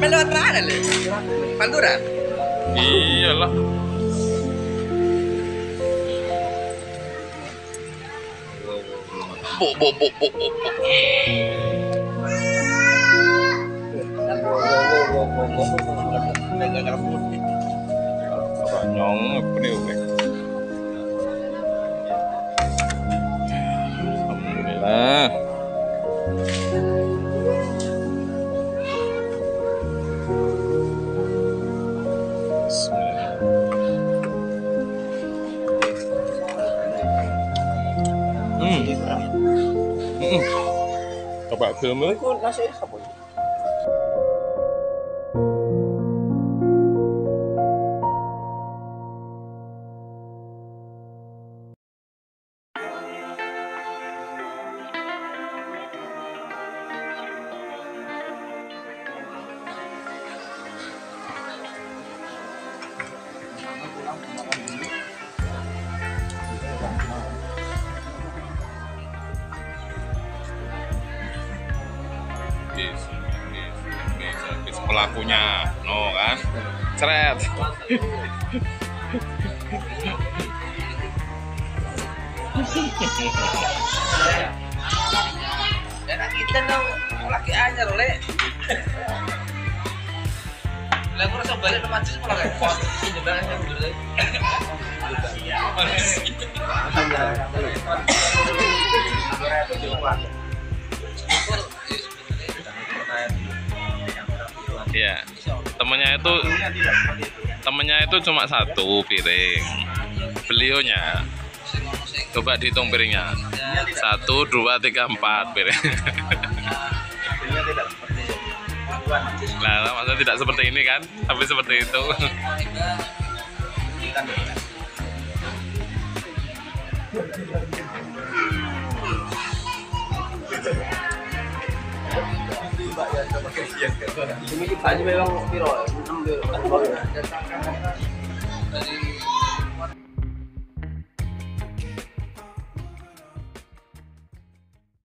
Sampai lewat mana lu? Pantura? Iyalah. Bu bu bu bu bu. bu. Ranyong apa nih Ừ. Ừ. Ừ. các bạn thơm con nó sẽ không bị Thank you. Bis, bis, bis, bis pelakunya, no kan? Ceret. Dan kita dong laki aja le. Lah gua rasa balik Cis malah kayak pot. Kan dulu. Iya. Temennya itu temennya itu cuma satu piring. Beliaunya coba dihitung piringnya. Satu, dua, tiga, empat piring. Nah, maksudnya tidak seperti ini kan? Tapi seperti itu. Yung may iba, yung pero, ang